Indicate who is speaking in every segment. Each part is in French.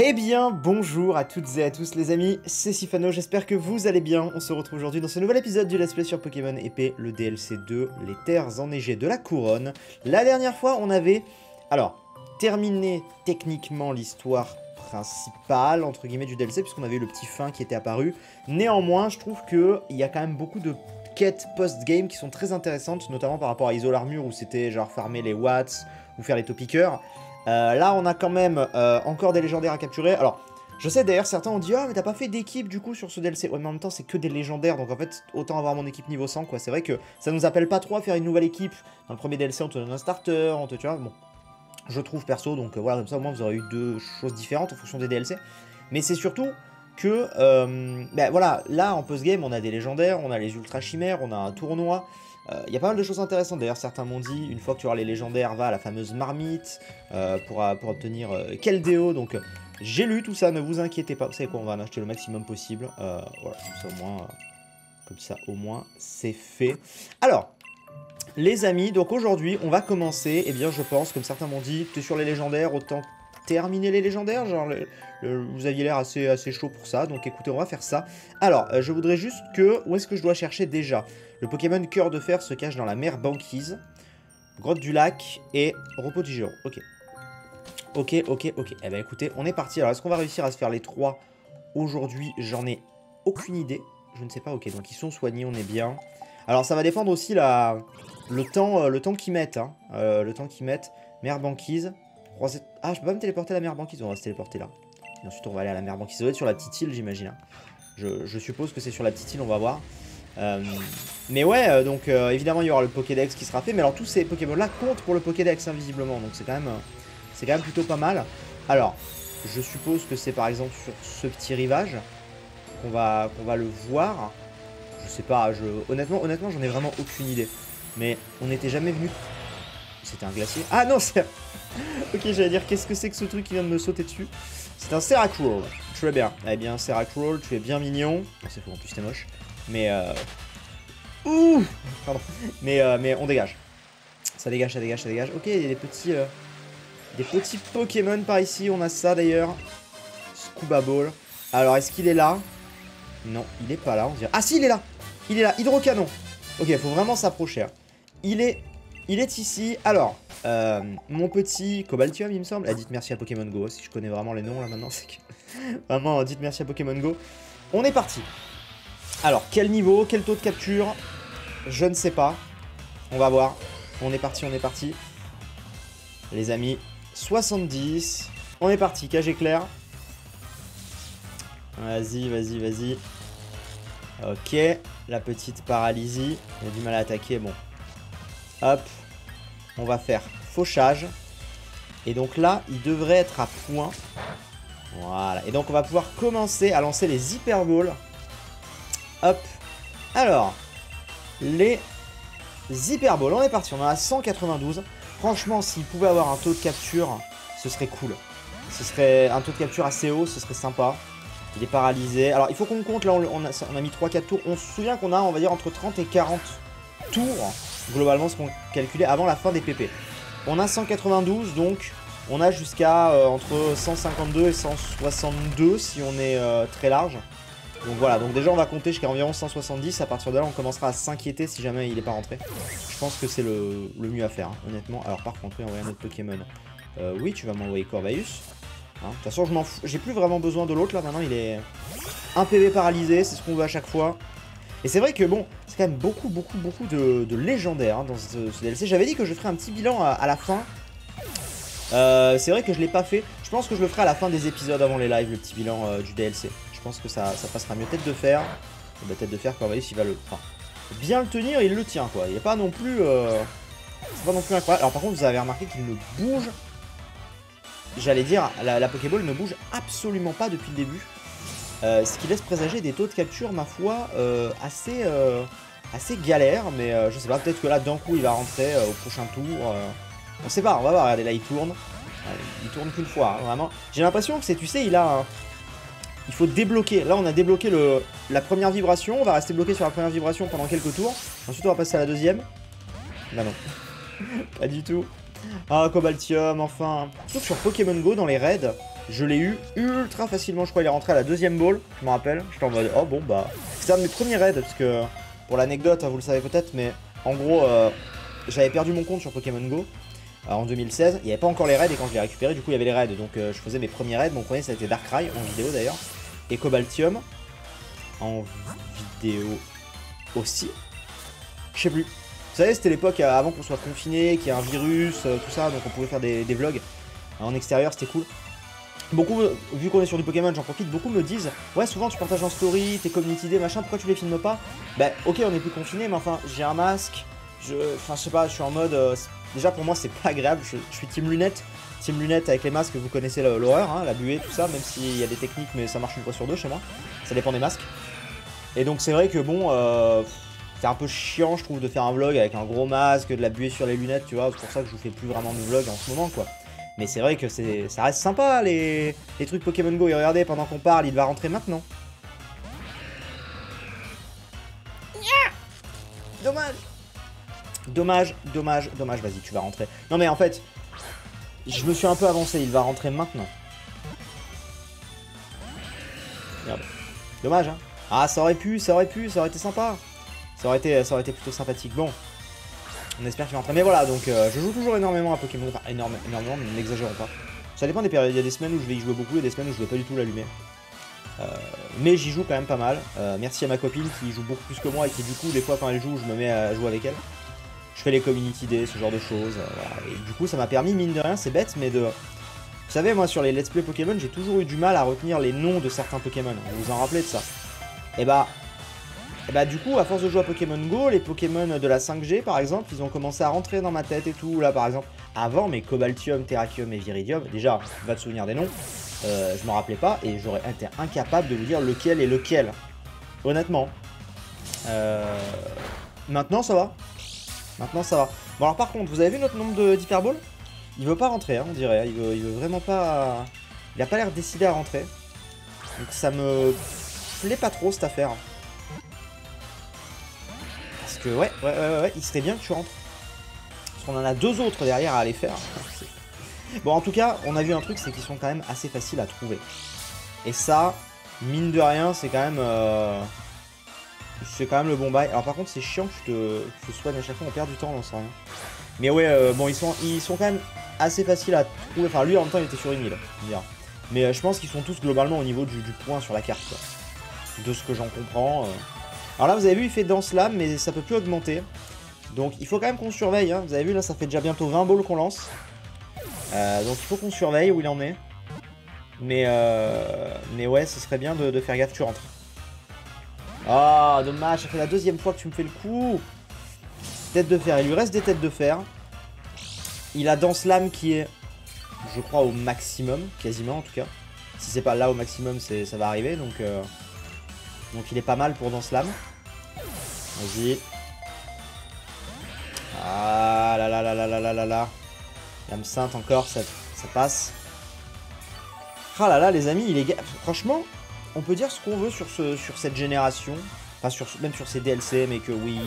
Speaker 1: Eh bien, bonjour à toutes et à tous les amis, c'est Sifano, j'espère que vous allez bien. On se retrouve aujourd'hui dans ce nouvel épisode du Let's Play sur Pokémon Épée, le DLC 2, les terres enneigées de la couronne. La dernière fois, on avait, alors, terminé techniquement l'histoire principale, entre guillemets, du DLC, puisqu'on avait eu le petit fin qui était apparu. Néanmoins, je trouve qu'il y a quand même beaucoup de quêtes post-game qui sont très intéressantes, notamment par rapport à Isol Armure, où c'était genre farmer les watts, ou faire les topiqueurs. Euh, là, on a quand même euh, encore des légendaires à capturer. Alors, je sais d'ailleurs, certains ont dit Ah, mais t'as pas fait d'équipe du coup sur ce DLC. Ouais, mais en même temps, c'est que des légendaires. Donc en fait, autant avoir mon équipe niveau 100, quoi. C'est vrai que ça nous appelle pas trop à faire une nouvelle équipe. Dans le premier DLC, on te donne un starter, on te. Tu vois, bon. Je trouve perso, donc euh, voilà, comme ça au moins vous aurez eu deux choses différentes en fonction des DLC. Mais c'est surtout que, ben voilà, là en post-game, on a des légendaires, on a les ultra chimères, on a un tournoi. Il y a pas mal de choses intéressantes, d'ailleurs certains m'ont dit, une fois que tu auras les légendaires, va à la fameuse marmite pour, pour, obtenir Keldeo, donc j'ai lu tout ça, ne vous inquiétez pas, vous savez quoi, on va en acheter le maximum possible, voilà, comme ça au moins, comme ça au moins c'est fait. Alors, les amis, donc aujourd'hui on va commencer, et eh bien je pense, comme certains m'ont dit, tu es sur les légendaires, autant terminer les légendaires, genre vous aviez l'air assez, assez chaud pour ça, donc écoutez, on va faire ça. Alors, je voudrais juste que, où est-ce que je dois chercher déjà? Le Pokémon Cœur de Fer se cache dans la mer banquise, grotte du lac et repos du géant. Ok. Ok, ok, ok. Eh ben écoutez, on est parti. Alors, est-ce qu'on va réussir à se faire les trois? Aujourd'hui J'en ai aucune idée. Je ne sais pas. Ok, donc ils sont soignés, on est bien. Alors, ça va dépendre aussi la... le temps, euh, le temps qu'ils mettent. Hein. Euh, le temps qu'ils mettent. Mer banquise. Ah, je peux pas me téléporter à la mer banquise. On va se téléporter là. Et ensuite, on va aller à la mer banquise. Ça doit être sur la petite île, j'imagine. Hein. Je, suppose que c'est sur la petite île, on va voir. Euh, mais ouais, euh, donc euh, évidemment il y aura le Pokédex qui sera fait, mais alors tous ces Pokémon là comptent pour le Pokédex hein, donc c'est quand même c'est quand même plutôt pas mal. Alors, je suppose que c'est par exemple sur ce petit rivage qu'on va qu'on va le voir. Je sais pas, je honnêtement honnêtement j'en ai vraiment aucune idée. Mais on n'était jamais venu. C'était un glacier. Ah non, c'est OK, j'allais dire qu'est-ce que c'est que ce truc qui vient de me sauter dessus C'est un Seracroll. Très bien. Eh bien, Seracroll, tu es bien mignon. c'est faux, en plus t'es moche. Mais euh... Ouh Pardon. Mais, euh, mais on dégage. Ça dégage, ça dégage, ça dégage. Ok, il y a des petits... Euh... Des petits Pokémon par ici. On a ça d'ailleurs. Scuba Ball. Alors, est-ce qu'il est là? Non, il est pas là. On dirait... Ah si, il est là Il est là. Hydrocanon. Ok, faut vraiment s'approcher. Hein. Il est... Il est ici. Alors, euh, mon petit Cobaltium, il me semble. Ah, dites merci à Pokémon Go. Si je connais vraiment les noms là maintenant, c'est que... vraiment, dites merci à Pokémon Go. On est parti. Alors, quel niveau Quel taux de capture? Je ne sais pas. On va voir. On est parti, on est parti. Les amis, 70. On est parti, cage éclair. Vas-y, vas-y, vas-y. Ok, la petite paralysie. Il a du mal à attaquer, bon. Hop. On va faire fauchage. Et donc là, il devrait être à point. Voilà. Et donc on va pouvoir commencer à lancer les hyperballs. Hop. Alors, les hyperballs. On est parti, on en a 192. Franchement, s'il pouvait avoir un taux de capture, ce serait cool. Ce serait un taux de capture assez haut, ce serait sympa. Il est paralysé. Alors, il faut qu'on compte, là, on, a, mis 3-4 tours. On se souvient qu'on a, on va dire, entre 30 et 40 tours, globalement, ce qu'on calculait avant la fin des PP. On a 192, donc on a jusqu'à euh, entre 152 et 162 si on est euh, très large. Donc voilà, donc déjà on va compter jusqu'à environ 170, à partir de là on commencera à s'inquiéter si jamais il n'est pas rentré. Je pense que c'est le, mieux à faire, hein, honnêtement. Alors par contre, oui, va un autre Pokémon. Euh, oui, tu vas m'envoyer Corvaeus. Hein, de toute façon, je m'en j'ai plus vraiment besoin de l'autre là, maintenant il est un PV paralysé, c'est ce qu'on veut à chaque fois. Et c'est vrai que bon, c'est quand même beaucoup, beaucoup, beaucoup de, légendaires hein, dans ce, DLC. J'avais dit que je ferais un petit bilan à, la fin. Euh, c'est vrai que je l'ai pas fait. Je pense que je le ferai à la fin des épisodes avant les lives, le petit bilan euh, du DLC. Je pense que ça, passera mieux. Tête de fer. Bah, tête de fer, voyez s'il va le... Enfin, bien le tenir, il le tient, quoi. Il n'est pas non plus... Euh... C'est pas non plus incroyable. Alors par contre, vous avez remarqué qu'il ne bouge... J'allais dire, la, Pokéball ne bouge absolument pas depuis le début. Euh, ce qui laisse présager des taux de capture, ma foi, euh, assez, euh, assez galère. Mais je sais pas, peut-être que là, d'un coup, il va rentrer au prochain tour. on sait pas, on va voir. Regardez, là, il tourne. il tourne qu'une fois, hein, vraiment. J'ai l'impression que c'est, tu sais, il a un il faut débloquer. Là, on a débloqué le, la première vibration. On va rester bloqué sur la première vibration pendant quelques tours. Ensuite, on va passer à la deuxième. Là, non. pas du tout. Ah, Cobaltium, enfin. Sauf sur Pokémon Go, dans les raids, je l'ai eu ultra facilement. Je crois qu'il est rentré à la deuxième ball, je me rappelle. J'étais en mode, oh bon, bah. C'était un de mes premiers raids, parce que, pour l'anecdote, hein, vous le savez peut-être, mais en gros, euh, j'avais perdu mon compte sur Pokémon Go. euh, en 2016, il n'y avait pas encore les raids et quand je l'ai récupéré, du coup il y avait les raids. Donc euh, je faisais mes premiers raids. Mon premier ça a été Darkrai en vidéo d'ailleurs. Et Cobaltium en vidéo aussi. Je sais plus. Savez, c'était l'époque euh, avant qu'on soit confiné, qu'il y ait un virus, euh, tout ça, donc on pouvait faire des, vlogs en extérieur, c'était cool. Beaucoup, vu qu'on est sur du Pokémon, j'en profite, beaucoup me disent Ouais, souvent tu partages en story, tes community machin, pourquoi tu les filmes pas? Bah, ok, on est plus confiné, mais enfin, j'ai un masque, je. Enfin, je sais pas, je suis en mode. euh, déjà pour moi, c'est pas agréable, je, suis team lunettes. Team lunettes avec les masques, vous connaissez l'horreur, hein, la buée, tout ça, même s'il y a des techniques, mais ça marche une fois sur deux chez moi. Ça dépend des masques. Et donc, c'est vrai que bon. euh, c'est un peu chiant, je trouve, de faire un vlog avec un gros masque, de la buée sur les lunettes, tu vois. C'est pour ça que je vous fais plus vraiment de vlog en ce moment, quoi. Mais c'est vrai que ça reste sympa, les, les trucs Pokémon Go. Et regardez, pendant qu'on parle, il va rentrer maintenant. Dommage Dommage, dommage, dommage. Vas-y, tu vas rentrer. Non, mais en fait, je me suis un peu avancé. Il va rentrer maintenant. Dommage, hein. Ah, ça aurait pu, ça aurait pu, ça aurait été sympa. Ça aurait été, ça aurait été plutôt sympathique. Bon, on espère qu'il va rentrer. Mais voilà, donc euh, je joue toujours énormément à Pokémon. Enfin, énormément, mais n'exagérons pas. Ça dépend des périodes. Il y a des semaines où je vais y jouer beaucoup et des semaines où je vais pas du tout l'allumer. Euh, mais j'y joue quand même pas mal. Euh, merci à ma copine qui joue beaucoup plus que moi et qui du coup des fois quand elle joue je me mets à jouer avec elle. Je fais les community days, ce genre de choses. Et du coup ça m'a permis mine de rien, c'est bête mais de... Vous savez moi sur les let's play Pokémon j'ai toujours eu du mal à retenir les noms de certains Pokémon. Vous vous en rappelez de ça? Et bah... Et bah du coup à force de jouer à Pokémon Go, les Pokémon de la 5G par exemple, ils ont commencé à rentrer dans ma tête et tout. Là par exemple, avant mes Cobaltium, Terrakium et Viridium, déjà, va te souvenir des noms. Euh, je m'en rappelais pas et j'aurais été incapable de vous dire lequel est lequel. Honnêtement. Euh, Maintenant ça va. Maintenant ça va. Bon alors par contre, vous avez vu notre nombre d'hyperballs Il veut pas rentrer, hein, on dirait. Il veut, il veut vraiment pas. Il a pas l'air décidé à rentrer. Donc ça me plaît pas trop cette affaire. Parce ouais, ouais, ouais, ouais, il serait bien que tu rentres. Parce qu'on en a deux autres derrière à aller faire. Bon, en tout cas, on a vu un truc, c'est qu'ils sont quand même assez faciles à trouver. Et ça, mine de rien, c'est quand même... euh, C'est quand même le bon bail. Alors par contre, c'est chiant que je te, que je te soigne à chaque fois, on perd du temps, on sait rien. Mais ouais, euh, bon, ils sont, ils sont quand même assez faciles à trouver. Enfin, lui, en même temps, il était sur une île, dire. Mais euh, je pense qu'ils sont tous globalement au niveau du, du point sur la carte, quoi. De ce que j'en comprends. Alors là, vous avez vu, il fait danse lame, mais ça peut plus augmenter. Donc il faut quand même qu'on surveille. Hein. Vous avez vu, là, ça fait déjà bientôt 20 balles qu'on lance. Euh, donc il faut qu'on surveille où il en est. Mais, euh, mais ouais, ce serait bien de, faire gaffe, tu rentres. Ah, dommage, ça la deuxième fois que tu me fais le coup. Tête de fer, il lui reste des têtes de fer. Il a Danse Lame qui est, je crois, au maximum, quasiment en tout cas. Si c'est pas là au maximum, ça va arriver, donc... euh, donc il est pas mal pour Danse Lame. Vas-y. Ah là là là là là là là là. Sainte encore, ça, passe. Ah là là les amis, il est... Franchement, on peut dire ce qu'on veut sur cette génération. Enfin, sur, même sur ces DLC, mais que oui,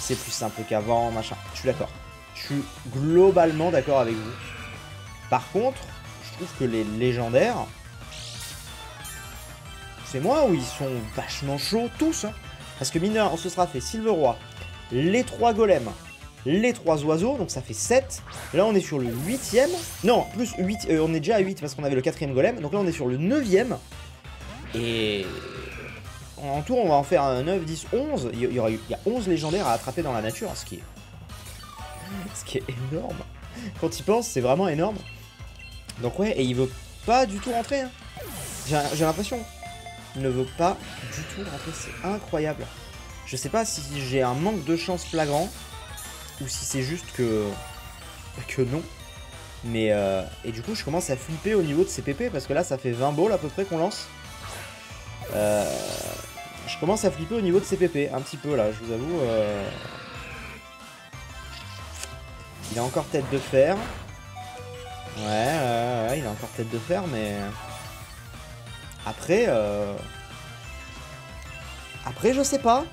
Speaker 1: c'est plus simple qu'avant, machin. Je suis d'accord. Je suis globalement d'accord avec vous. Par contre, je trouve que les légendaires... C'est moi où ils sont vachement chauds tous. hein. Parce que mineur, on se sera fait Silveroi, les trois golems, les trois oiseaux, donc ça fait 7. Là on est sur le 8ème. Non, plus 8, euh, on est déjà à 8 parce qu'on avait le quatrième golem. Donc là on est sur le 9ème. Et en tout on va en faire un 9, 10, 11. Il y, il y a 11 légendaires à attraper dans la nature, ce qui est, ce qui est énorme. Quand il pense, c'est vraiment énorme. Donc ouais, et il veut pas du tout rentrer. hein. J'ai l'impression. Ne veut pas du tout rentrer, c'est incroyable. Je sais pas si j'ai un manque de chance flagrant ou si c'est juste que que non. Mais euh, et du coup, je commence à flipper au niveau de ces PP parce que là, ça fait 20 balles à peu près qu'on lance. Euh, je commence à flipper au niveau de ces PP un petit peu là, je vous avoue. euh. Il a encore tête de fer. Ouais, ouais, ouais, il a encore tête de fer, mais après, euh... après, je sais pas.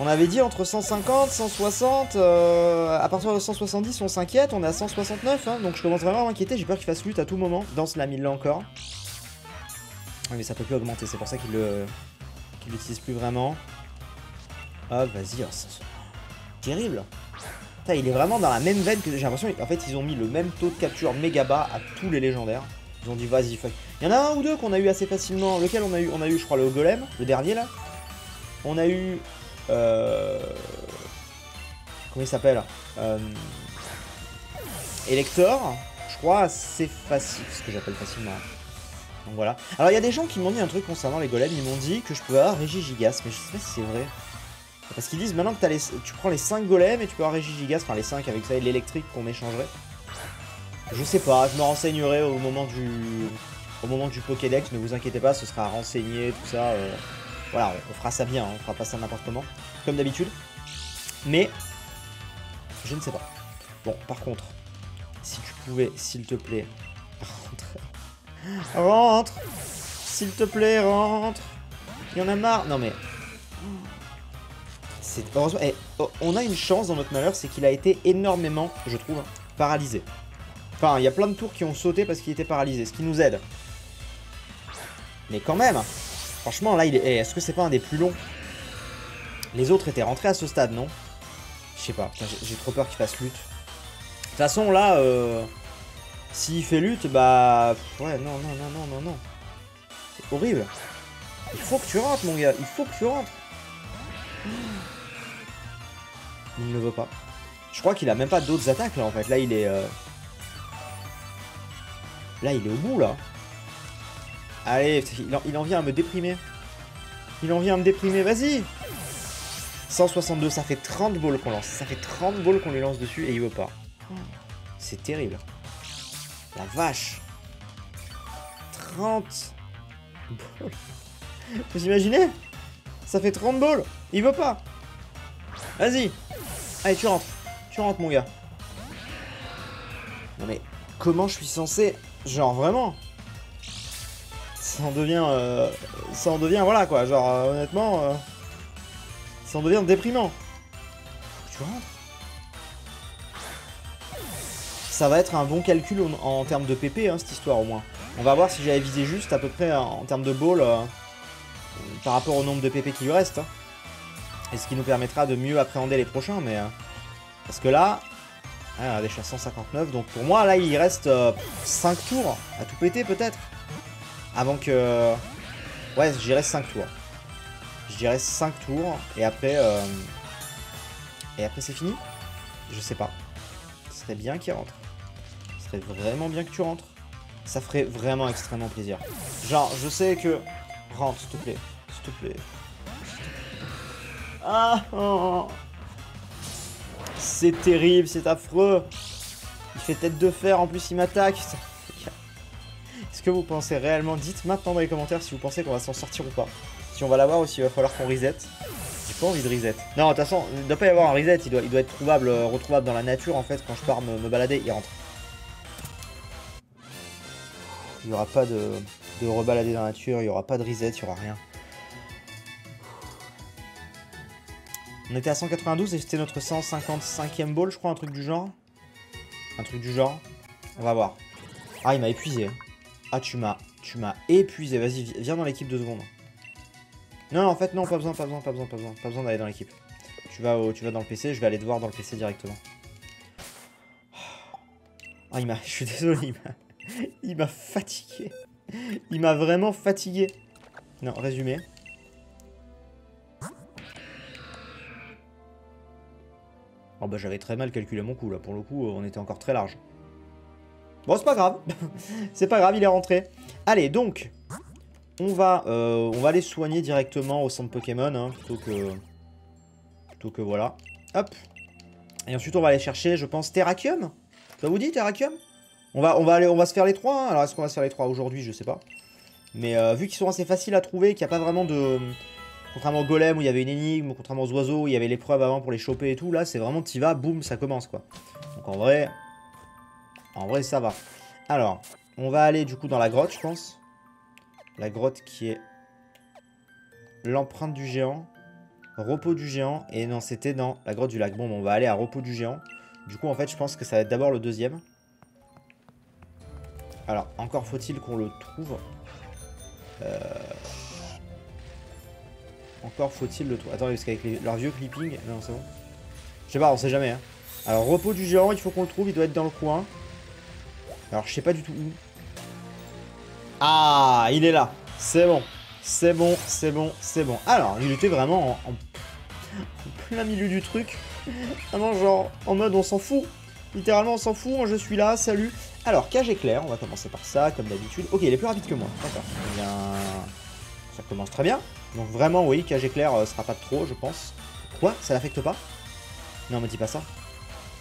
Speaker 1: On avait dit entre 150, 160, euh, à partir de 170 on s'inquiète, on est à 169, hein, donc je commence vraiment à m'inquiéter, j'ai peur qu'il fasse lutte à tout moment. Dans ce il l'a encore. Mais ça peut plus augmenter, c'est pour ça qu'il le l'utilise plus vraiment. Ah, vas-y, oh, terrible. Il est vraiment dans la même veine que j'ai l'impression. En fait, ils ont mis le même taux de capture méga bas à tous les légendaires. Ils ont dit vas-y, fuck. Il y en a un ou deux qu'on a eu assez facilement. Lequel on a eu On a eu, je crois, le golem, le dernier là. On a eu. Euh... Comment il s'appelle euh... Elector. Je crois assez facile, ce que j'appelle facilement. Donc voilà. Alors il y a des gens qui m'ont dit un truc concernant les golems. Ils m'ont dit que je pouvais avoir Régigigas, mais je sais pas si c'est vrai. Parce qu'ils disent maintenant que tu prends les 5 golems et tu peux avoir Régigigas, enfin les 5 avec ça et l'électrique qu'on échangerait. Je sais pas, je me renseignerai au moment du au moment du Pokédex, ne vous inquiétez pas, ce sera renseigné, tout ça. euh, Voilà, on, fera ça bien, hein, on fera pas ça n'importe comment, comme d'habitude. Mais je ne sais pas. Bon, par contre, si tu pouvais, s'il te plaît, rentre. Rentre S'il te plaît, rentre Il y en a marre Non mais... C'est heureusement... eh, oh, on a une chance dans notre malheur, c'est qu'il a été énormément, je trouve, paralysé. Enfin, il y a plein de tours qui ont sauté parce qu'il était paralysé, ce qui nous aide. Mais quand même, franchement, là, il est... eh, est-ce que c'est pas un des plus longs? Les autres étaient rentrés à ce stade, non? Je sais pas, j'ai- trop peur qu'il fasse lutte. De toute façon, là, euh, s'il fait lutte, bah... Ouais, non, non, non, non, non, non. C'est horrible. Il faut que tu rentres, mon gars, il faut que tu rentres. Il ne veut pas. Je crois qu'il a même pas d'autres attaques, là, en fait. Là, il est... euh, Là, il est au bout, là. Allez, il en, vient à me déprimer. Il en vient à me déprimer, vas-y 162, ça fait 30 balles qu'on lance. Ça fait 30 balles qu'on lui lance dessus et il veut pas. C'est terrible. La vache 30 balles. Vous imaginez? Ça fait 30 balles. Il veut pas. Vas-y. Allez, tu rentres. Tu rentres, mon gars. Non mais, comment je suis censé... Genre, vraiment Ça en devient... euh, Ça en devient, voilà, quoi. Genre, euh, honnêtement... euh, Ça en devient déprimant. Tu rentres Ça va être un bon calcul en, termes de PP, hein, cette histoire, au moins. On va voir si j'avais visé juste, à peu près, en, termes de ball, par rapport au nombre de PP qui lui reste. hein. Et ce qui nous permettra de mieux appréhender les prochains, mais... parce que là... Ah, déjà 159, donc pour moi, là, il reste 5 tours à tout péter, peut-être. Avant que... Ouais, je dirais 5 tours. Je dirais 5 tours, et après... euh, Et après, c'est fini? Je sais pas. Ce serait bien qu'il rentre. Ce serait vraiment bien que tu rentres. Ça ferait vraiment extrêmement plaisir. Genre, je sais que... Rentre, s'il te plaît. S'il te plaît. Ah oh. C'est terrible, c'est affreux. Il fait tête de fer, en plus il m'attaque. Est-ce que vous pensez réellement Dites maintenant dans les commentaires si vous pensez qu'on va s'en sortir ou pas. Si on va l'avoir ou s'il va falloir qu'on reset. J'ai pas envie de reset. Non, de toute façon, il doit pas y avoir un reset, il doit, être trouvable, euh, retrouvable dans la nature en fait. Quand je pars me, me balader, il rentre. Il n'y aura pas de, de rebalader dans la nature, il n'y aura pas de reset, il n'y aura rien. On était à 192 et c'était notre 155e ball, je crois, un truc du genre. Un truc du genre. On va voir. Ah, il m'a épuisé. Ah, tu m'as tu m'as épuisé. Vas-y, vi- viens dans l'équipe deux secondes. Non, en fait, non, pas besoin, pas besoin, pas besoin, pas besoin. Pas besoin d'aller dans l'équipe. Tu tu vas dans le PC, je vais aller te voir dans le PC directement. Ah, il m'a... Je suis désolé, il m'a... Il m'a fatigué. Il m'a vraiment fatigué. Non, résumé. Oh bah j'avais très mal calculé mon coup là, pour le coup on était encore très large. Bon c'est pas grave, c'est pas grave, il est rentré. Allez donc, on va, euh, on va aller soigner directement au centre Pokémon, hein, plutôt que, plutôt que voilà. Hop. Et ensuite on va aller chercher, je pense, Terrakium. Ça vous dit Terrakium? On va, on va aller, on va se faire les trois. hein. Alors est-ce qu'on va se faire les trois aujourd'hui, je sais pas. Mais euh, vu qu'ils sont assez faciles à trouver, qu'il n'y a pas vraiment de... Contrairement au golem où il y avait une énigme, contrairement aux oiseaux où il y avait l'épreuve avant pour les choper et tout, là c'est vraiment t'y vas, boum, ça commence quoi. Donc en vrai, en vrai ça va. Alors, on va aller du coup dans la grotte je pense. La grotte qui est l'empreinte du géant. Repos du géant. Et non, c'était dans la grotte du lac. Bon, on va aller à repos du géant. Du coup, en fait, je pense que ça va être d'abord le deuxième. Alors, encore faut-il qu'on le trouve. Euh, encore faut-il le trouver. Attendez, parce qu'avec leurs vieux clipping... Non, c'est bon. Je sais pas, on sait jamais. Hein. Alors, repos du géant, il faut qu'on le trouve. Il doit être dans le coin. Alors, je sais pas du tout où. Ah, il est là. C'est bon. C'est bon, c'est bon, c'est bon. Alors, il était vraiment en, plein milieu du truc. Vraiment, genre, en mode on s'en fout. Littéralement, on s'en fout. Je suis là. Salut. Alors, cage éclair, on va commencer par ça, comme d'habitude. Ok, il est plus rapide que moi. D'accord. Eh bien, ça commence très bien. Donc vraiment, oui, cage éclair euh, sera pas trop, je pense. Quoi? Ça l'affecte pas? Non, me dis pas ça.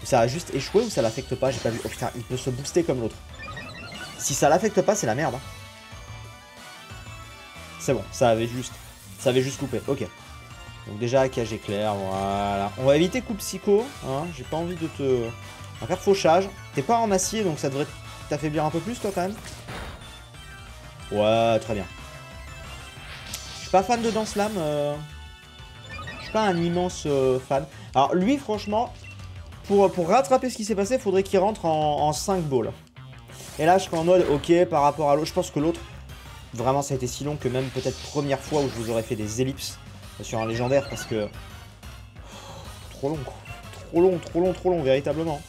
Speaker 1: Ça a juste échoué ou ça l'affecte pas? J'ai pas vu. Oh putain, il peut se booster comme l'autre. Si ça l'affecte pas, c'est la merde. Hein. C'est bon, ça avait juste... Ça avait juste coupé, ok. Donc déjà, cage éclair, voilà. On va éviter coup psycho, hein. J'ai pas envie de te... On va faire fauchage. T'es pas en acier, donc ça devrait t'affaiblir un peu plus, toi, quand même? Ouais, très bien. Pas fan de Dance Slam. Euh... Je suis pas un immense euh, fan. Alors, lui, franchement, pour, rattraper ce qui s'est passé, faudrait qu'il rentre en, en 5 balls. Et là, je suis en mode, ok, par rapport à l'autre, je pense que l'autre, vraiment, ça a été si long que même peut-être première fois où je vous aurais fait des ellipses sur un légendaire, parce que... Trop long, Trop long, trop long, trop long, véritablement.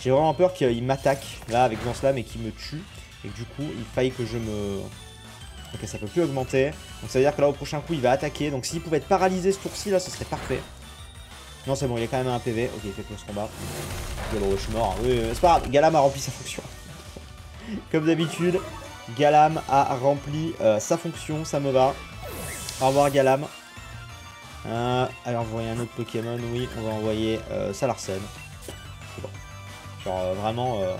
Speaker 1: J'ai vraiment peur qu'il m'attaque, là, avec Slam et qu'il me tue. Et que du coup, il faille que je me... Ok, ça peut plus augmenter. Donc ça veut dire que là, au prochain coup, il va attaquer. Donc s'il pouvait être paralysé ce tour-ci, là, ce serait parfait. Non, c'est bon, il a quand même un PV. Ok, il fait plus combat. Bon, je suis mort. Oui, c'est pas grave. Galam a rempli sa fonction. Comme d'habitude, Galam a rempli euh, sa fonction. Ça me va. Au revoir, Galam. Euh, allez, envoyer un autre Pokémon. Oui, on va envoyer euh, Salarsen. Genre euh, vraiment euh,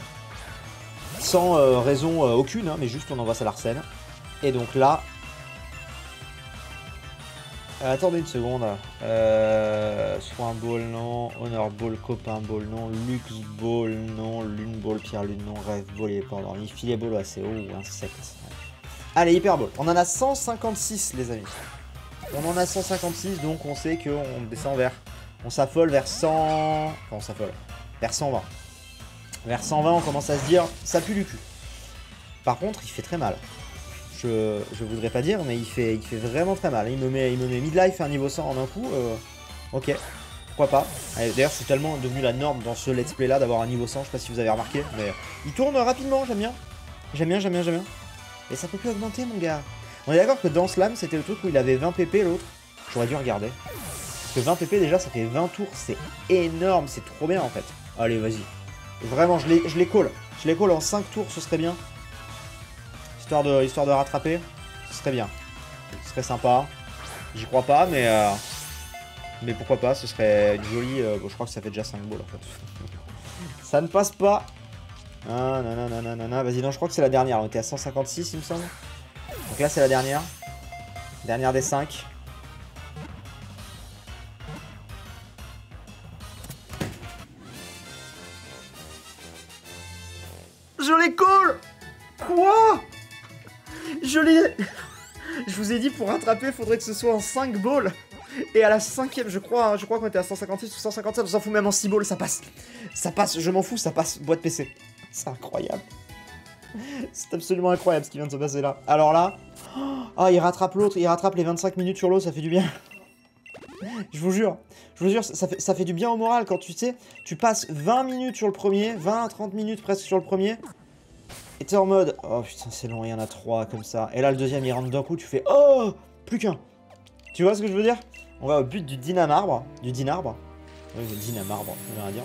Speaker 1: sans raison aucune, hein, mais juste on envoie ça l'arsène. Et donc là... attendez une seconde. Soin Ball, non. Honor Ball, Copain Ball, non. Lux Ball, non. Lune Ball, Pierre Lune, non. Rêve Ball, il est pas. Filet Ball assez haut ou Insecte. Allez, Hyper Ball. On en a 156, les amis. On en a 156, donc on sait qu'on descend vers... On s'affole vers 100... Enfin, on s'affole. Vers 120. Vers 120, on commence à se dire, ça pue du cul. Par contre, il fait très mal. Je, voudrais pas dire, mais il fait, vraiment très mal. Il me met, il me met midlife à un niveau 100 en un coup. Euh, ok, pourquoi pas. D'ailleurs, c'est tellement devenu la norme dans ce let's play là d'avoir un niveau 100. Je sais pas si vous avez remarqué, mais il tourne rapidement, j'aime bien. J'aime bien, j'aime bien, j'aime bien. Et ça peut plus augmenter, mon gars. On est d'accord que dans Slam, c'était le truc où il avait 20 pp l'autre. J'aurais dû regarder. Parce que 20 pp déjà, ça fait 20 tours. C'est énorme, c'est trop bien en fait. Allez, vas-y. Vraiment, je les, je les call. Je les call en 5 tours, ce serait bien. Histoire de, histoire de rattraper. Ce serait bien. Ce serait sympa. J'y crois pas, mais... Euh, mais pourquoi pas, ce serait une jolie... Euh, bon, je crois que ça fait déjà 5 balles, en fait. ça ne passe pas. Ah, nanana, Vas-y, non, je crois que c'est la dernière. On était à 156, il me semble. Donc là, c'est la dernière. Dernière des 5. Quoi? Je. Je vous ai dit, pour rattraper, faudrait que ce soit en 5 balls. Et à la cinquième, je crois, hein, je crois qu'on était à 156 ou 157, on s'en fout même en 6 balls, ça passe. Ça passe, je m'en fous, ça passe, boîte PC. C'est incroyable. C'est absolument incroyable ce qui vient de se passer là. Alors là, oh, il rattrape l'autre, il rattrape les 25 minutes sur l'eau, ça fait du bien. Je vous jure, je vous jure, ça fait, ça fait du bien au moral quand tu sais, tu passes 20 minutes sur le premier, 20-30 minutes presque sur le premier, et t'es en mode, oh putain c'est long, il y en a trois comme ça. Et là le deuxième il rentre d'un coup, tu fais, oh Plus qu'un. Tu vois ce que je veux dire? On va au but du dynamarbre, du dynarbre. Oui, le dynamarbre, on va dire.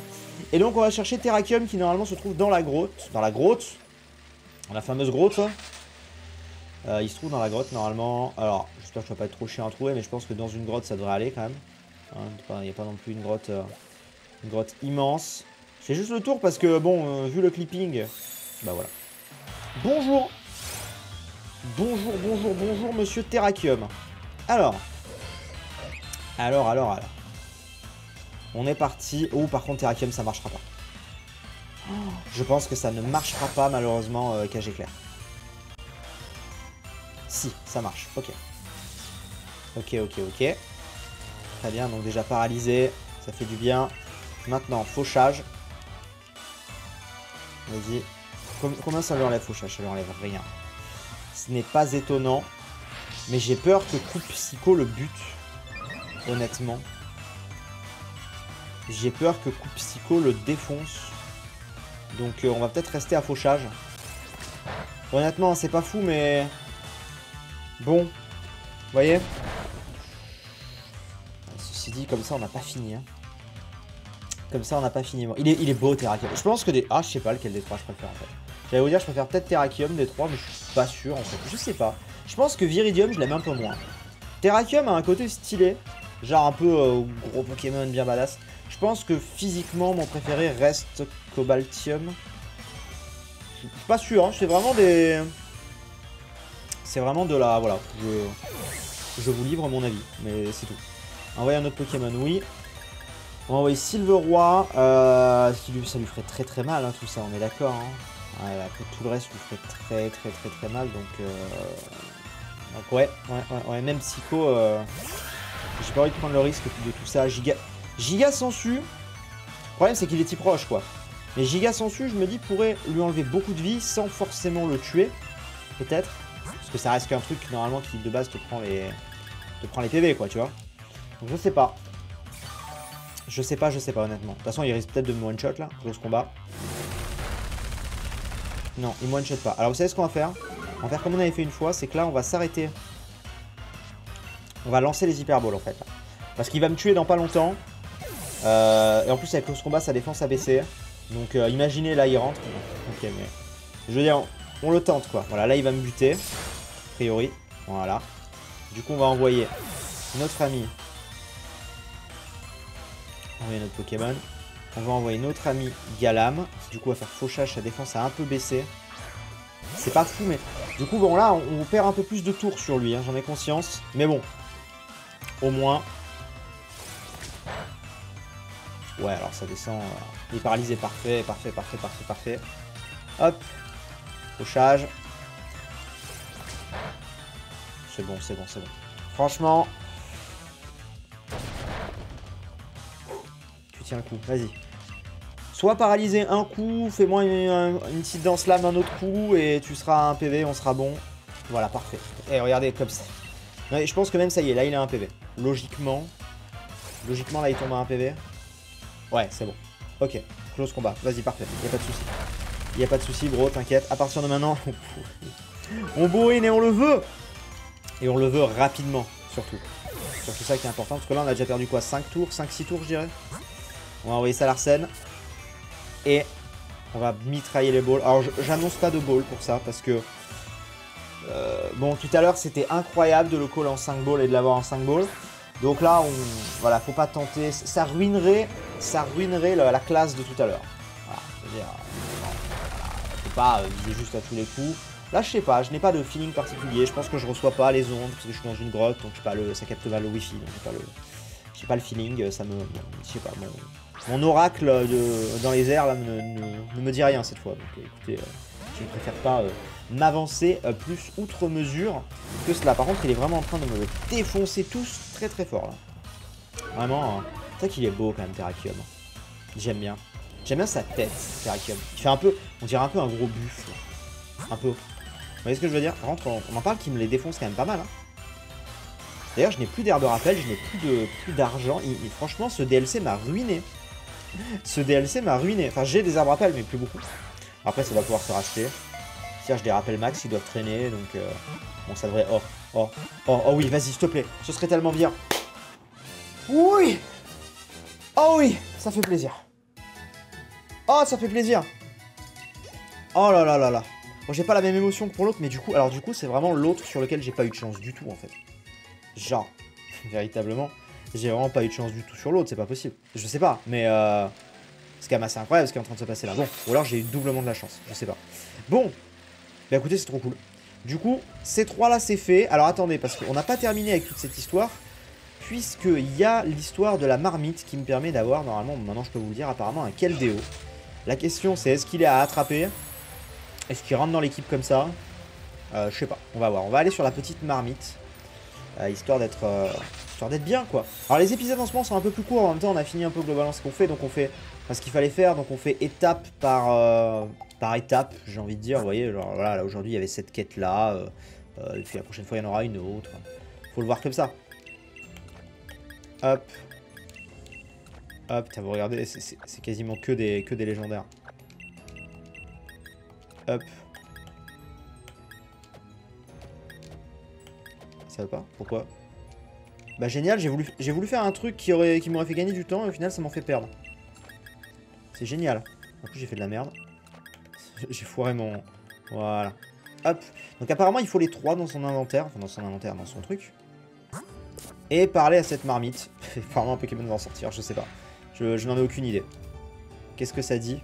Speaker 1: Et donc on va chercher Terrakium qui normalement se trouve dans la grotte. Dans la grotte. Dans la fameuse grotte. Euh, il se trouve dans la grotte normalement. Alors, j'espère que je vais pas être trop chiant à trouver, mais je pense que dans une grotte ça devrait aller quand même. Hein, il n'y a pas non plus une grotte, euh, une grotte immense. Je fais juste le tour parce que bon, euh, vu le clipping, bah voilà. Bonjour Bonjour, bonjour, bonjour, monsieur Terrakium. Alors. Alors, alors, alors. On est parti. Oh, par contre, Terrakium, ça marchera pas. je pense que ça ne marchera pas, malheureusement, euh, Cage Éclair. Si, ça marche. Ok. Ok, ok, ok. Très bien, donc déjà paralysé. Ça fait du bien. Maintenant, fauchage. Vas-y. Combien ça lui enlève fauchage Ça lui enlève rien. Ce n'est pas étonnant. Mais j'ai peur que coup psycho le bute. Honnêtement. J'ai peur que coup psycho le défonce. Donc euh, on va peut-être rester à fauchage. Honnêtement, c'est pas fou, mais... Bon. Vous voyez? Ceci dit, comme ça, on n'a pas fini. Hein. Comme ça, on n'a pas fini. Il est, beau, Terrakium. Je pense que des... Ah, je sais pas lequel des trois je préfère, en fait. J'allais vous dire, je préfère peut-être Terrakium des trois, mais je suis pas sûr, en fait. Je sais pas. Je pense que Viridium, je l'aime un peu moins. Terrakium a un côté stylé. Genre un peu euh, gros Pokémon bien badass. Je pense que physiquement, mon préféré reste Cobaltium. Je suis pas sûr, hein. c'est vraiment des... C'est vraiment de la... Voilà, je... je vous livre mon avis, mais c'est tout. Envoyer un autre Pokémon, oui. On va envoyer Silveroi. Euh, ça lui ferait très très mal, hein, tout ça, on est d'accord. Hein. Ouais, après, tout le reste lui ferait très très très très mal, donc... Euh... Donc ouais, ouais, ouais, même Psycho... Euh... J'ai pas envie de prendre le risque de tout ça. Giga, Giga Sensu, le problème c'est qu'il est type roche quoi. Mais Giga Sensu, je me dis, pourrait lui enlever beaucoup de vie sans forcément le tuer. Peut-être. Parce que ça reste qu'un truc normalement qui de base te prend les, te prend les PV quoi, tu vois. Donc je sais pas. Je sais pas, je sais pas honnêtement. De toute façon, il risque peut-être de me one-shot là, pour ce combat. Non, il me one-shot pas. Alors vous savez ce qu'on va faire? On va faire comme on avait fait une fois, c'est que là on va s'arrêter on va lancer les hyperballs en fait. Parce qu'il va me tuer dans pas longtemps. Euh, et en plus avec close combat sa défense a baissé. Donc euh, imaginez là il rentre. Ok mais. Je veux dire on le tente quoi. Voilà là il va me buter. A priori. Voilà. Du coup on va envoyer notre ami. Envoyer notre Pokémon. On va envoyer notre ami Galam. Du coup va faire fauchage, sa défense a un peu baissé. C'est pas fou mais. Du coup bon là on, perd un peu plus de tours sur lui, hein, j'en ai conscience. Mais bon, au moins. Ouais, alors ça descend. Euh, il est paralysé, parfait, parfait, parfait, parfait, parfait. Hop. Pochage. C'est bon, c'est bon, c'est bon. Franchement. Le coup, vas-y. Soit paralysé un coup, fais-moi une, petite danse lame un autre coup et tu seras un PV, on sera bon. Voilà, parfait. Et regardez comme ça. je pense que même ça y est, là il a un PV logiquement... Logiquement, là, il tombe à un PV. Ouais, c'est bon. Ok, close combat. Vas-y, parfait. Y a pas de souci. Y a pas de souci, bro, t'inquiète. À partir de maintenant, on bourrine et on le veut Et on le veut rapidement, surtout. Surtout ça qui est important, parce que là, on a déjà perdu quoi 5 tours 5-6 tours, je dirais? On va envoyer ça à l'arsène. Et on va mitrailler les balls. Alors, j'annonce pas de ball pour ça, parce que... Euh, bon, tout à l'heure, c'était incroyable de le call en 5 balls et de l'avoir en 5 balls. Donc là, on, voilà, faut pas tenter. Ça ruinerait, ça ruinerait la, classe de tout à l'heure. Voilà, je dire, faut pas viser juste à tous les coups. Là, je sais pas, je n'ai pas de feeling particulier. Je pense que je reçois pas les ondes parce que je suis dans une grotte, donc pas le, ça capte mal le wifi, donc j'ai pas le, j'ai pas le feeling. Ça me, je sais pas, mon, oracle de, dans les airs ne, me dit rien cette fois. Donc écoutez, euh, je ne préfère pas. Euh, m'avancer euh, plus outre mesure que cela. Par contre, il est vraiment en train de me défoncer tous très très fort là. Vraiment, hein. c'est vrai qu'il est beau quand même, Terrakium. J'aime bien. J'aime bien sa tête, Terrakium. Il fait un peu, on dirait un peu un gros buffle. Un peu. Vous voyez ce que je veux dire? Par contre, on, en parle qui me les défonce quand même pas mal. Hein. D'ailleurs, je n'ai plus d'herbe rappel, je n'ai plus de plus d'argent. franchement, ce DLC m'a ruiné. Ce DLC m'a ruiné. Enfin, j'ai des arbres rappel, mais plus beaucoup. Après, ça va pouvoir se racheter je des rappels max, ils doivent traîner, donc euh, bon, ça devrait... Oh, oh, oh, oh oui, vas-y, s'il te plaît, ce serait tellement bien. Oui Oh oui, ça fait plaisir. Oh, ça fait plaisir. Oh là là là là. Bon, j'ai pas la même émotion que pour l'autre, mais du coup, alors du coup, c'est vraiment l'autre sur lequel j'ai pas eu de chance du tout, en fait. Genre, véritablement, j'ai vraiment pas eu de chance du tout sur l'autre, c'est pas possible. Je sais pas, mais euh, c'est quand même assez incroyable ce qui est en train de se passer là. Bon, ou alors j'ai eu doublement de la chance, je sais pas. Bon, bah écoutez, c'est trop cool. Du coup, ces trois-là, c'est fait. Alors attendez, parce qu'on n'a pas terminé avec toute cette histoire. Puisqu'il y a l'histoire de la marmite qui me permet d'avoir, normalement, maintenant je peux vous dire, apparemment un Keldeo. La question c'est, est-ce qu'il est à attraper? Est-ce qu'il rentre dans l'équipe comme ça? Euh, Je sais pas, on va voir. On va aller sur la petite marmite. Euh, histoire d'être... Euh, d'être bien, quoi. Alors, les épisodes en ce moment sont un peu plus courts. En même temps, on a fini un peu globalement ce qu'on fait. Donc, on fait ce qu'il fallait faire. Donc, on fait étape par, euh, par étape, j'ai envie de dire. Vous voyez, genre, là, aujourd'hui, il y avait cette quête-là. Euh, euh, puis, la prochaine fois, il y en aura une autre. Faut le voir comme ça. Hop. Hop, putain, vous regardez, c'est quasiment que des, que des légendaires. Hop. Ça va pas? Pourquoi? Bah génial, j'ai voulu, faire un truc qui, aurait, qui m'aurait fait gagner du temps et au final ça m'en fait perdre. C'est génial. En plus j'ai fait de la merde. j'ai foiré mon... Voilà. Hop. Donc apparemment il faut les trois dans son inventaire. Enfin dans son inventaire, dans son truc. Et parler à cette marmite. Apparemment un Pokémon va en sortir, je sais pas. Je n'en ai aucune idée. Qu'est-ce que ça dit?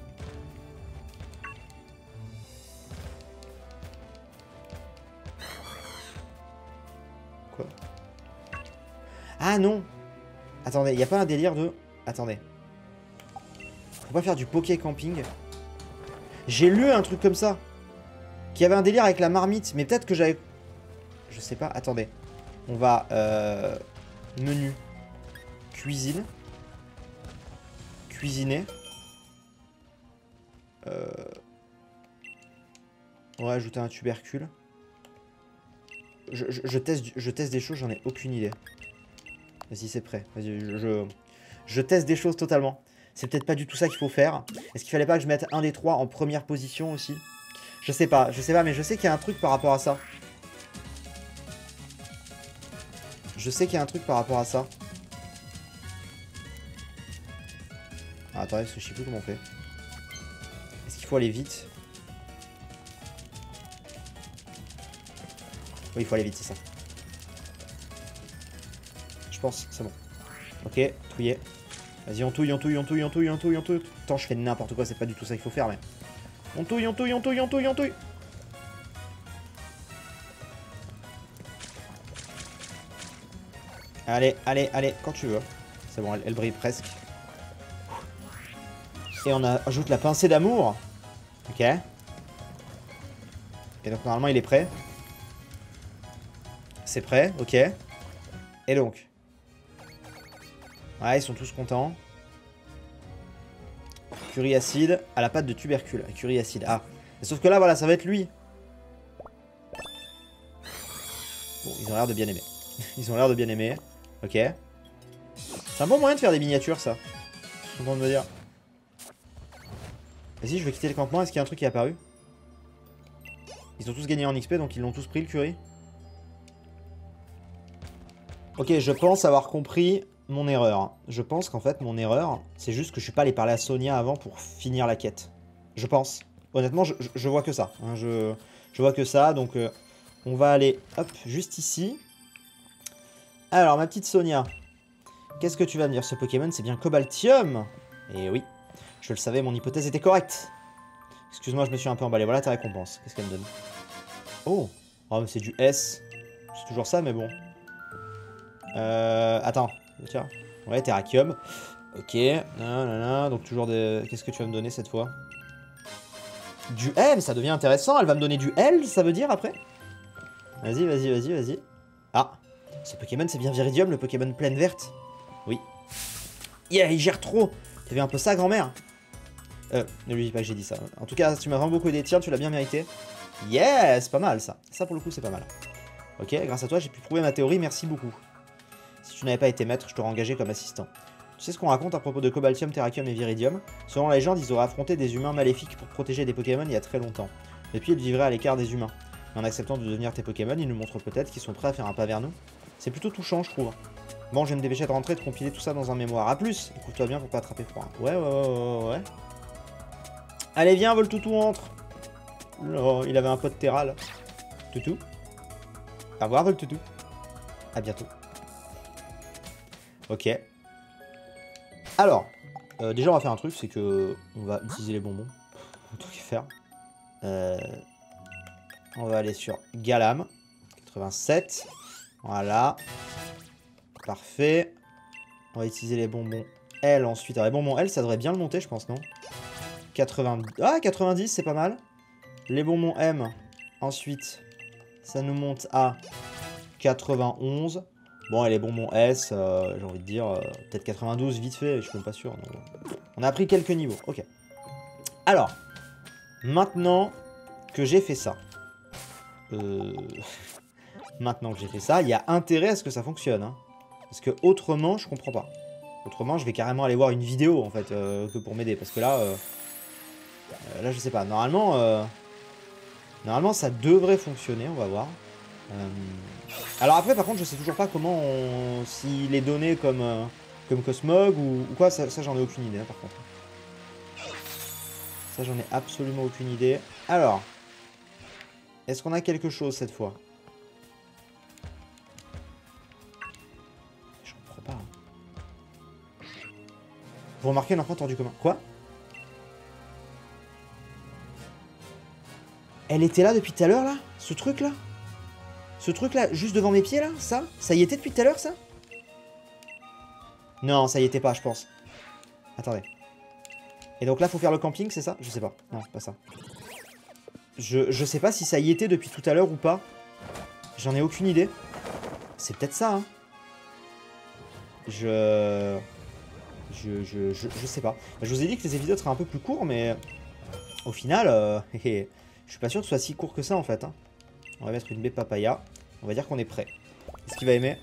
Speaker 1: Ah non Attendez, il n'y a pas un délire de... Attendez. Faut pas faire du poké camping. J'ai lu un truc comme ça. Qui avait un délire avec la marmite. Mais peut-être que j'avais... Je sais pas. Attendez. On va... Euh, menu. Cuisine. Cuisiner. Euh... On va ajouter un tubercule. Je teste des choses, j'en ai aucune idée. Vas-y, c'est prêt. Vas-y, je, teste des choses totalement. C'est peut-être pas du tout ça qu'il faut faire. Est-ce qu'il fallait pas que je mette un des trois en première position aussi? Je sais pas, je sais pas, mais je sais qu'il y a un truc par rapport à ça. Je sais qu'il y a un truc par rapport à ça. Ah, attendez, je sais plus comment on fait. Est-ce qu'il faut aller vite? Oui, il faut aller vite, c'est ça. C'est bon. Ok, touiller. Vas-y, on touille, on touille, on touille, on touille, on touille, on touille. Attends, je fais n'importe quoi, c'est pas du tout ça qu'il faut faire, mais... On touille, on touille, on touille, on touille, on touille. Allez, allez, allez, quand tu veux. C'est bon, elle, brille presque. Et on ajoute la pincée d'amour. Ok. Et donc normalement il est prêt. C'est prêt, ok. Et donc Ouais, ils sont tous contents. Curie acide à la pâte de tubercule. Curie acide, ah. sauf que là, voilà, ça va être lui. Bon, ils ont l'air de bien aimer. ils ont l'air de bien aimer. Ok. C'est un bon moyen de faire des miniatures, ça. Je suis de me dire. Vas-y, je vais quitter le campement. Est-ce qu'il y a un truc qui est apparu? Ils ont tous gagné en XP, donc ils l'ont tous pris, le curry? Ok, je pense avoir compris mon erreur. Je pense qu'en fait, mon erreur, c'est juste que je suis pas allé parler à Sonia avant pour finir la quête. Je pense. Honnêtement, je, vois que ça. Hein. je, vois que ça, donc euh, on va aller, hop, juste ici. Alors, ma petite Sonia, qu'est-ce que tu vas me dire? Ce Pokémon, c'est bien Cobaltium eh oui, je le savais, mon hypothèse était correcte. Excuse-moi, je me suis un peu emballé. Voilà ta récompense. Qu'est-ce qu'elle me donne? Oh, oh c'est du S. C'est toujours ça, mais bon. Euh, attends, tiens. Ouais, Terrakium. Ok, donc toujours des... Qu'est-ce que tu vas me donner cette fois? Du M, ça devient intéressant. Elle va me donner du L, ça veut dire, après? Vas-y, vas-y, vas-y, vas-y. Ah, ce Pokémon, c'est bien Viridium, le Pokémon pleine verte Oui. Yeah, il gère trop T'as vu un peu ça, grand-mère? Euh, ne lui dis pas que j'ai dit ça. En tout cas, tu m'as vraiment beaucoup aidé. Tiens, tu l'as bien mérité. Yes, pas mal, ça. Ça, pour le coup, c'est pas mal. Ok, grâce à toi, j'ai pu prouver ma théorie. Merci beaucoup. Si tu n'avais pas été maître, je t'aurais engagé comme assistant. Tu sais ce qu'on raconte à propos de Cobaltium, Terrakium et Viridium? Selon la légende, ils auraient affronté des humains maléfiques pour protéger des Pokémon il y a très longtemps. Depuis, ils vivraient à l'écart des humains. Mais en acceptant de devenir tes Pokémon, ils nous montrent peut-être qu'ils sont prêts à faire un pas vers nous. C'est plutôt touchant, je trouve. Bon, je vais me dépêcher de rentrer de compiler tout ça dans un mémoire. A plus Écoute-toi bien pour pas attraper froid. Ouais, ouais, ouais, ouais. Allez, viens, Voltoutou, entre Oh, il avait un pote terral. Toutou. Au revoir, Voltoutou. À bientôt. Ok. Alors, euh, déjà on va faire un truc, c'est que on va utiliser les bonbons. À faire. Euh, on va aller sur Galam. 87. Voilà. Parfait. On va utiliser les bonbons L ensuite. Alors les bonbons L, ça devrait bien le monter, je pense, non? 90. Ah, 90, c'est pas mal. Les bonbons M, ensuite, ça nous monte à 91. Bon, elle est bon mon S, euh, j'ai envie de dire, euh, peut-être 92 vite fait, je suis même pas sûr. On a appris quelques niveaux, ok. Alors, maintenant que j'ai fait ça, euh, maintenant que j'ai fait ça, il y a intérêt à ce que ça fonctionne. Hein. parce que autrement, je comprends pas. Autrement, je vais carrément aller voir une vidéo, en fait, que pour m'aider. Parce que là, là, je sais pas. Normalement, normalement, ça devrait fonctionner, on va voir. Euh, alors après, par contre, je sais toujours pas comment on... S'il est donné comme, euh, comme Cosmog ou, quoi, ça, j'en ai aucune idée, hein, par contre. Ça, j'en ai absolument aucune idée. Alors, est-ce qu'on a quelque chose cette fois? Je comprends pas. Hein. Vous remarquez l'enfant tordu commun. Quoi? Elle était là depuis tout à l'heure, là? Ce truc, là? Ce truc là, juste devant mes pieds là, ça Ça y était depuis tout à l'heure ça? Non, ça y était pas, je pense. Attendez. Et donc là, faut faire le camping, c'est ça? Je sais pas. Non, pas ça. Je, je sais pas si ça y était depuis tout à l'heure ou pas. J'en ai aucune idée. C'est peut-être ça, hein. Je... Je, je, je, sais pas. Je vous ai dit que les épisodes seraient un peu plus courts, mais... Au final, euh, je suis pas sûr que ce soit si court que ça, en fait. Hein. On va mettre une baie papaya. On va dire qu'on est prêt. Est-ce qu'il va aimer?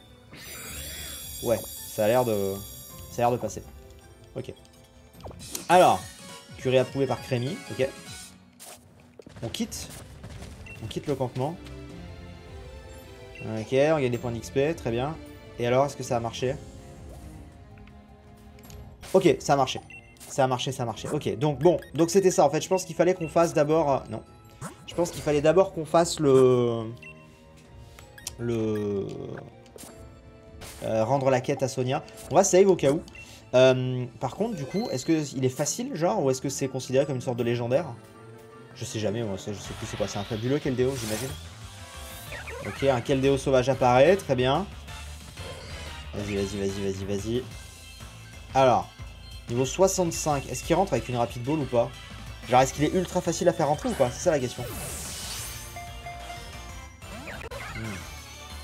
Speaker 1: Ouais, ça a l'air de... Ça a l'air de passer. Ok. Alors, curé approuvé par Crémy, ok. On quitte. On quitte le campement. Ok, on gagne des points d'XP, très bien. Et alors, est-ce que ça a marché? Ok, ça a marché. Ça a marché, ça a marché. Ok, donc bon, donc c'était ça en fait. Je pense qu'il fallait qu'on fasse d'abord... Euh, non. Je pense qu'il fallait d'abord qu'on fasse le le... Euh, rendre la quête à Sonia. On va save au cas où. Euh, par contre, du coup, est-ce qu'il est facile, genre, ou est-ce que c'est considéré comme une sorte de légendaire? Je sais jamais, moi, je sais plus c'est quoi. C'est un fabuleux Keldeo, j'imagine. Ok, un Keldeo sauvage apparaît, très bien. Vas-y, vas-y, vas-y, vas-y, vas-y. Alors, niveau 65, est-ce qu'il rentre avec une rapide ball ou pas? Genre, est-ce qu'il est ultra facile à faire rentrer ou pas C'est ça la question.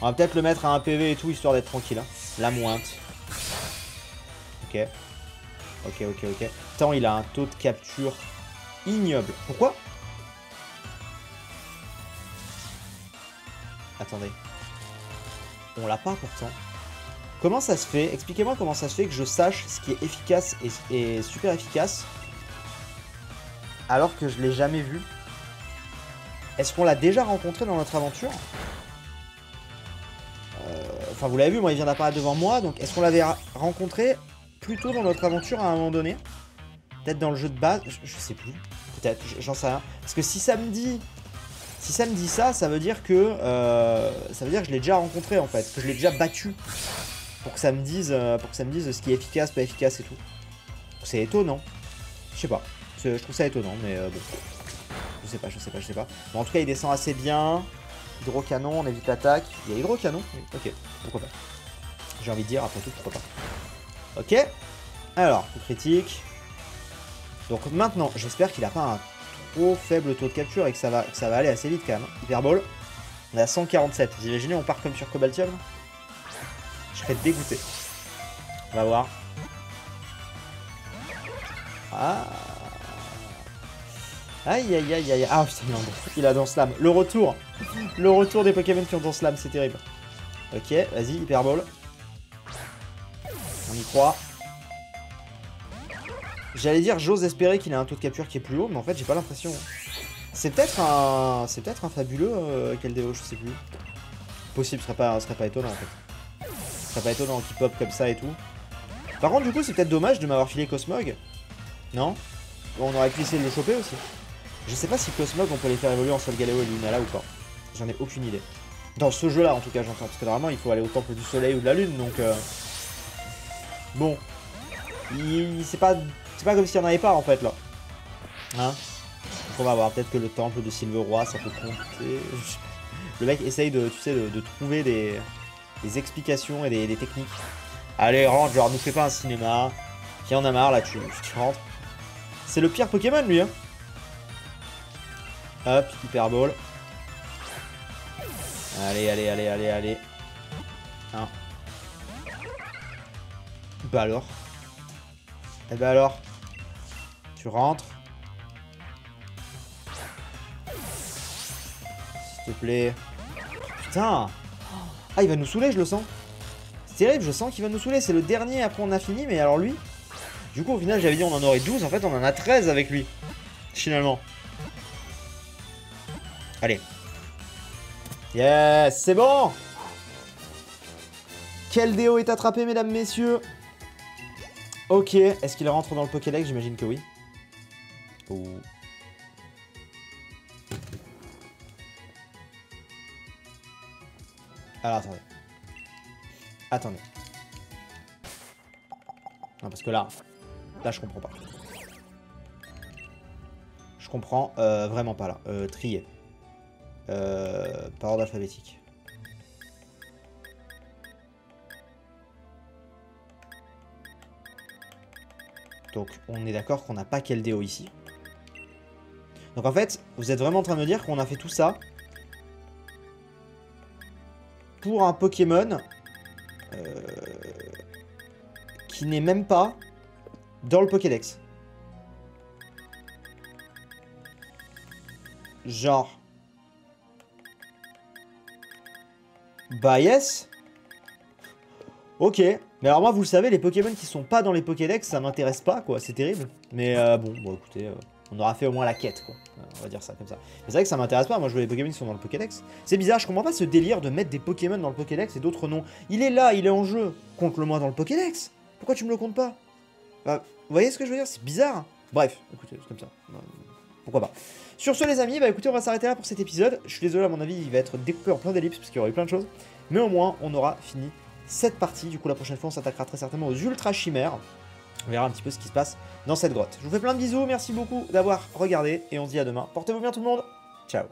Speaker 1: On va peut-être le mettre à un PV et tout, histoire d'être tranquille. Hein. La mointe. Ok. Ok, ok, ok. Tant il a un taux de capture ignoble. Pourquoi Attendez. On l'a pas pourtant. Comment ça se fait? Expliquez-moi comment ça se fait que je sache ce qui est efficace et, super efficace alors que je l'ai jamais vu. Est-ce qu'on l'a déjà rencontré dans notre aventure? Enfin, vous l'avez vu, moi, il vient d'apparaître devant moi. Donc, est-ce qu'on l'avait rencontré plus tôt dans notre aventure à un moment donné? Peut-être dans le jeu de base je, sais plus. Peut-être, j'en sais rien. Parce que si ça me dit... Si ça me dit ça, ça veut dire que... Euh, ça veut dire que je l'ai déjà rencontré, en fait. Que je l'ai déjà battu. Pour que ça me dise... Euh, pour que ça me dise ce qui est efficace, pas efficace et tout. C'est étonnant. Je sais pas. Je trouve ça étonnant, mais euh, bon. Je sais pas, je sais pas, je sais pas. en tout cas, il descend assez bien. Hydrocanon, on évite l'attaque. Il y a hydrocanon Ok, pourquoi pas. J'ai envie de dire, après tout, pourquoi pas. Ok. Alors, critique. Donc maintenant, j'espère qu'il a pas un trop faible taux de capture et que ça va, ça va aller assez vite quand même. Hyperball. On est à 147. Vous imaginez, on part comme sur Cobaltium Je serais dégoûté. On va voir. Ah Aïe aïe aïe aïe. Ah putain, il a dans Slam. Le retour. Le retour des Pokémon qui ont dans Slam, c'est terrible. Ok, vas-y, Hyperball. On y croit. J'allais dire, j'ose espérer qu'il a un taux de capture qui est plus haut, mais en fait, j'ai pas l'impression. C'est peut-être un... C'est peut-être un fabuleux, euh, Keldeo, je sais plus. Possible, ce serait pas, serait pas étonnant, en fait. Ce serait pas étonnant qu'il pop comme ça et tout. Par contre, du coup, c'est peut-être dommage de m'avoir filé Cosmog. Non? On aurait pu essayer de le choper aussi. Je sais pas si Cosmog on peut les faire évoluer en Sol Galeo et Lunala ou pas. J'en ai aucune idée. Dans ce jeu là en tout cas j'entends, parce que normalement il faut aller au temple du soleil ou de la lune donc... Euh... Bon. C'est pas... Comme s'il n'y en avait pas en fait là. Hein? On va voir, peut-être que le temple de Silveroi ça peut compter... Le mec essaye de, tu sais, de, trouver des, des, explications et des, techniques. Allez rentre, genre nous fais pas un cinéma. Qui en a marre là, tu, tu rentres. C'est le pire Pokémon lui hein Hop, Hyper Ball. Allez, allez, allez, allez, allez. 1, Bah alors Eh bah alors Tu rentres S'il te plaît. Putain Ah, il va nous saouler, je le sens. C'est terrible, je sens qu'il va nous saouler. C'est le dernier, après on a fini, mais alors lui... Du coup, au final, j'avais dit on en aurait 12. En fait, on en a 13 avec lui. Finalement. Allez. Yes, c'est bon Quel déo est attrapé, mesdames, messieurs? Ok, est-ce qu'il rentre dans le Pokédex? J'imagine que oui. Oh. Alors, attendez. Attendez. Non, parce que là... Là, je comprends pas. Je comprends euh, vraiment pas, là. Euh, trier. Euh, par ordre alphabétique. Donc, on est d'accord qu'on n'a pas Keldeo ici. Donc, en fait, vous êtes vraiment en train de me dire qu'on a fait tout ça pour un Pokémon euh, qui n'est même pas dans le Pokédex. Genre... Bah yes Ok. Mais alors moi, vous le savez, les Pokémon qui sont pas dans les Pokédex, ça m'intéresse pas, quoi. C'est terrible. Mais euh, bon, bon, écoutez, euh, on aura fait au moins la quête, quoi. Euh, on va dire ça comme ça. C'est vrai que ça m'intéresse pas, moi je veux les Pokémon qui sont dans le Pokédex. C'est bizarre, je comprends pas ce délire de mettre des Pokémon dans le Pokédex et d'autres non. Il est là, il est en jeu. Compte-le moi dans le Pokédex. Pourquoi tu me le comptes pas? Bah, Vous voyez ce que je veux dire? C'est bizarre. Bref, écoutez, c'est comme ça. Pourquoi pas. Sur ce les amis, bah écoutez, on va s'arrêter là pour cet épisode. Je suis désolé, à mon avis, il va être découpé en plein d'ellipses parce qu'il y aura eu plein de choses. Mais au moins, on aura fini cette partie. Du coup, la prochaine fois, on s'attaquera très certainement aux Ultra Chimères. On verra un petit peu ce qui se passe dans cette grotte. Je vous fais plein de bisous, merci beaucoup d'avoir regardé et on se dit à demain. Portez-vous bien tout le monde, ciao